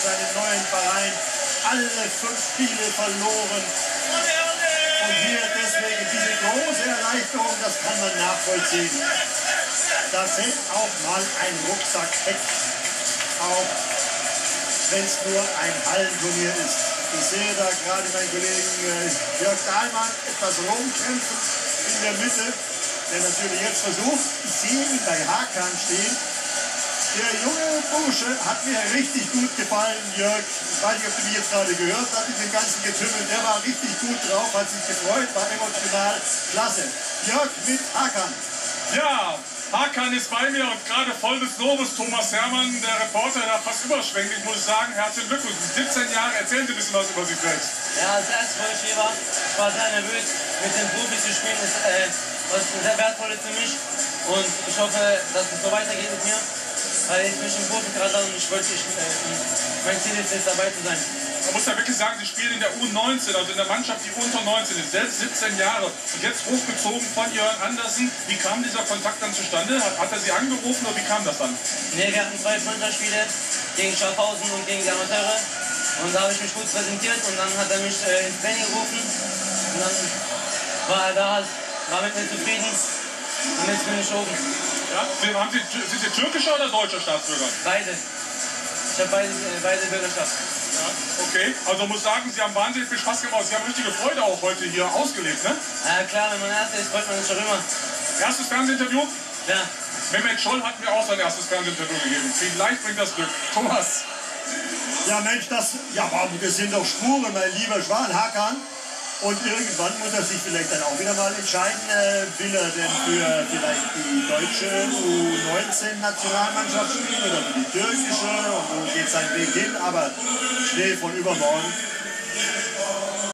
mit seinem neuen Verein alle fünf Spiele verloren. Und hier deswegen diese große Erleichterung, das kann man nachvollziehen. Da fällt auch mal ein Rucksack weg. Auch wenn es nur ein Hallenturnier ist. Ich sehe da gerade meinen Kollegen äh, Jörg Dahlmann etwas rumkämpfen in der Mitte, der natürlich jetzt versucht, ich sehe ihn bei Hakan stehen, der junge Bursche hat mir richtig gut gefallen, Jörg. Ich weiß nicht, ob du mich jetzt gerade gehört hast mit dem ganzen Getümmel. Der war richtig gut drauf, hat sich gefreut, war emotional. Klasse. Jörg mit Hakan. Ja, Hakan ist bei mir und gerade voll des Lobes. Thomas Hermann, der Reporter, da fast überschwänglich, muss ich sagen. Herzlichen Glückwunsch. 17 Jahre, erzählen Sie ein bisschen was über sich selbst. Ja, als erstes, wo ich war, ich war sehr nervös. Mit den Profis zu spielen ist äh, was sehr wertvolles für mich. Und ich hoffe, dass es so weitergeht mit mir. Weil ich bin schon Profikader und ich wollte, ich, äh, mein Ziel ist jetzt dabei zu sein. Man muss ja wirklich sagen, Sie spielen in der U19, also in der Mannschaft, die unter 19 ist, selbst 17 Jahre. Und jetzt hochgezogen von Jörn Andersen. Wie kam dieser Kontakt dann zustande? Hat, hat er Sie angerufen oder wie kam das dann? Ne, wir hatten zwei Freundschaftsspiele gegen Schaffhausen und gegen die Amateure. Und da habe ich mich gut präsentiert und dann hat er mich äh, ins Training gerufen. Und dann war er da, war mit mir zufrieden. Und jetzt bin ich oben. Ja? Sie, haben Sie, sind Sie türkischer oder deutscher Staatsbürger? Beide. Ich habe beide, äh, beide Bürgerschaft. Ja, okay. Also muss sagen, Sie haben wahnsinnig viel Spaß gemacht. Sie haben richtige Freude auch heute hier ausgelebt, ne? Ja klar, wenn man Erster ist, freut man sich schon immer. Erstes Fernsehinterview? Ja. Mehmet Scholl hat mir auch sein erstes Fernsehinterview gegeben. Vielleicht bringt das Glück. Thomas. Ja Mensch, das, ja, aber das sind doch Spuren, mein lieber Schwan, Hakan. Und irgendwann muss er sich vielleicht dann auch wieder mal entscheiden, äh, will er denn für vielleicht die deutsche U19-Nationalmannschaft spielen oder für die türkische und wo geht sein Weg hin, aber Schnee von übermorgen.